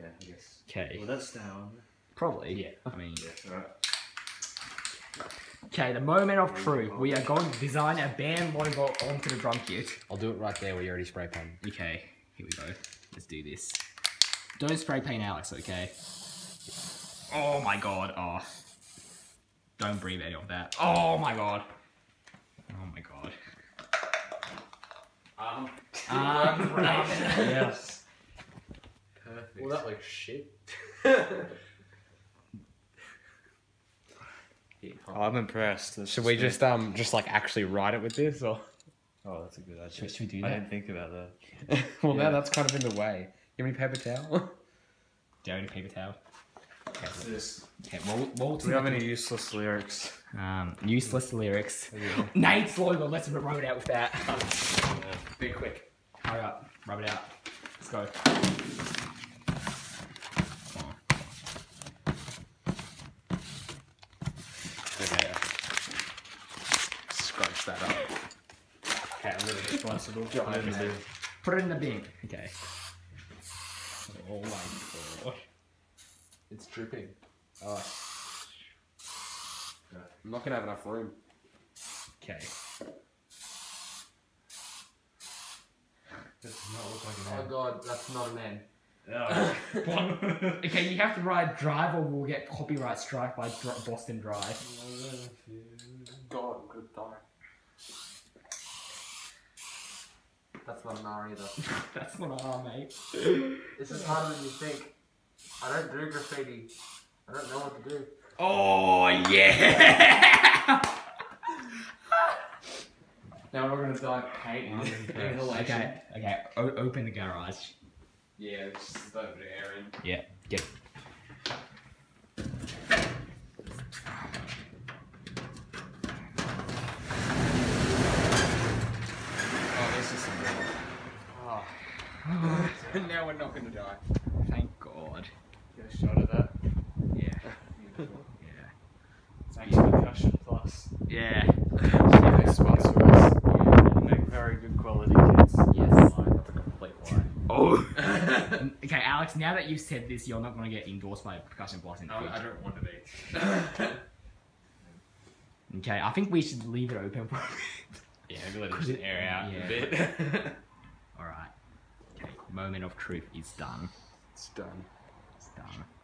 Yeah, I guess. Okay. Well, that's down. Probably. Yeah. I mean. Yeah. Alright. Okay, the moment of truth. We are going to design a band logo onto the drum kit. I'll do it right there where you already spray paint. Okay, here we go. Let's do this. Don't spray paint Alex, okay? Oh my god, oh. Don't breathe any of that. Oh my god. Oh my god. Um, Um, right. Yes. well, that looks shit. Oh, I'm impressed. That's Should we just um just like actually write it with this or? Oh, that's a good idea. Should, should we do I that? didn't think about that. well, Yeah. now that's kind of in the way. You have any paper towel? Do you have any paper towel? Okay, this? okay well, well Do we have any useless lyrics? um, useless lyrics. Nate's logo, let's rub it out with that. Be quick. Hurry up, rub it out. Let's go. Okay. Scrunch that up. Okay, I'm really responsible. Put it in the bin. Put it in the bin. Okay. Oh my god. It's dripping. Oh. I'm not gonna have enough room. Okay. Does not look like Oh god, that's not an N. Oh. Okay, you have to write drive or we'll get copyright strike by Boston Drive. Oh, god, I'm gonna die. That's not an R either. That's not R, mate. This is harder than you think. I don't do graffiti. I don't know what to do. Oh, yeah! Now we're not gonna die painting. okay, okay, o- open the garage. Yeah, just a bit of air in. Yeah, get Oh, this is some. Oh. now we're not gonna die. Thank God. Get a shot of that. Yeah, Beautiful. yeah. Thanks, Concussion Plus. Yeah. They sponsor us. They make very good quality kits. Yes. That's a complete lie. Oh. okay, Alex. Now that you've said this, you're not going to get endorsed by Percussion Plus. in the I, future. I don't want to be. Okay, I think we should leave it open for. a bit. yeah, maybe let it just air out Yeah. a bit. All right. Okay, moment of truth is done. it's done. It's done.